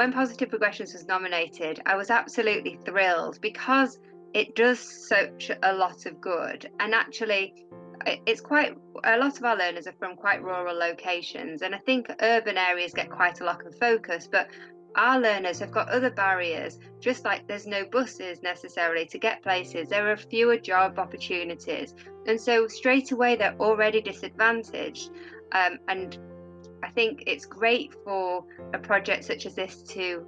when Positive Progressions was nominated, I was absolutely thrilled because it does such a lot of good. And actually, it's quite a lot of our learners are from quite rural locations, and I think urban areas get quite a lot of focus. But our learners have got other barriers, just like there's no buses necessarily to get places, there are fewer job opportunities. And so, straight away, they're already disadvantaged. Um, and I think it's great for a project such as this to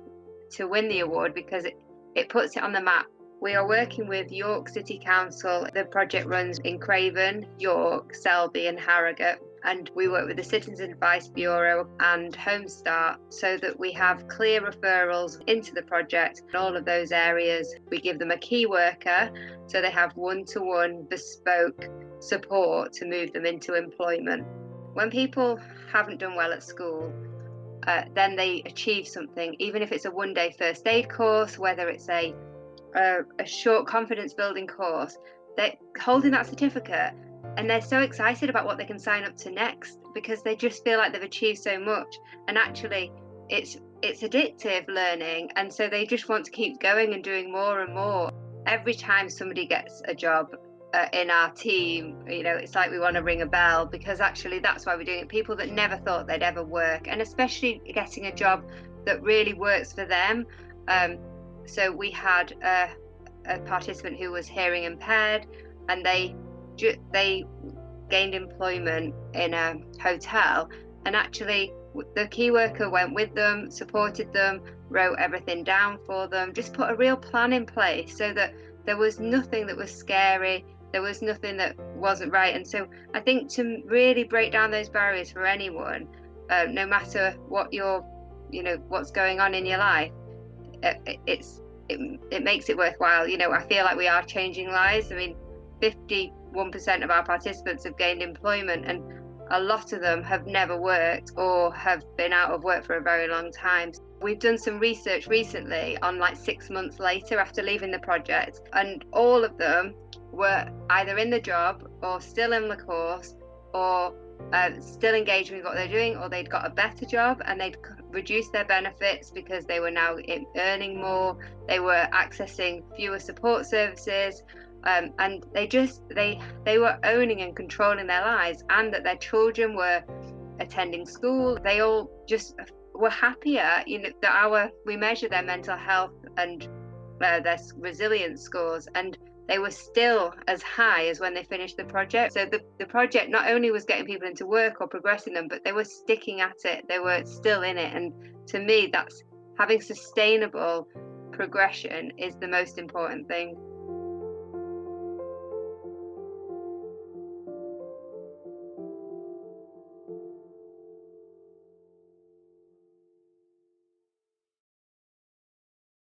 to win the award because it, it puts it on the map. We are working with York City Council. The project runs in Craven, York, Selby, and Harrogate and we work with the Citizens Advice Bureau and Home Start so that we have clear referrals into the project in all of those areas. We give them a key worker so they have one to one bespoke support to move them into employment. When people haven't done well at school, uh, then they achieve something, even if it's a one day first aid course, whether it's a, a, a short confidence building course, they're holding that certificate and they're so excited about what they can sign up to next because they just feel like they've achieved so much. And actually it's it's addictive learning and so they just want to keep going and doing more and more. Every time somebody gets a job uh, in our team you know it's like we want to ring a bell because actually that's why we're doing it. People that never thought they'd ever work and especially getting a job that really works for them. Um, so we had a, a participant who was hearing impaired and they they gained employment in a hotel and actually the key worker went with them supported them wrote everything down for them just put a real plan in place so that there was nothing that was scary there was nothing that wasn't right. And so i think to really break down those barriers for anyone uh, no matter what your you know what's going on in your life it, uh, it's it, it makes it worthwhile. You know i feel like we are changing lives. I mean 51% of our participants have gained employment and a lot of them have never worked or have been out of work for a very long time. We've done some research recently on like six months later after leaving the project, and all of them were either in the job or still in the course or uh, still engaged with what they're doing, or they'd got a better job and they'd reduced their benefits because they were now earning more, they were accessing fewer support services, um, and they just they they were owning and controlling their lives and that their children were attending school. They all just were happier you know that our we measure their mental health and uh, their resilience scores and they were still as high as when they finished the project. So the, the project not only was getting people into work or progressing them but they were sticking at it. They were still in it. And to me that's having sustainable progression is the most important thing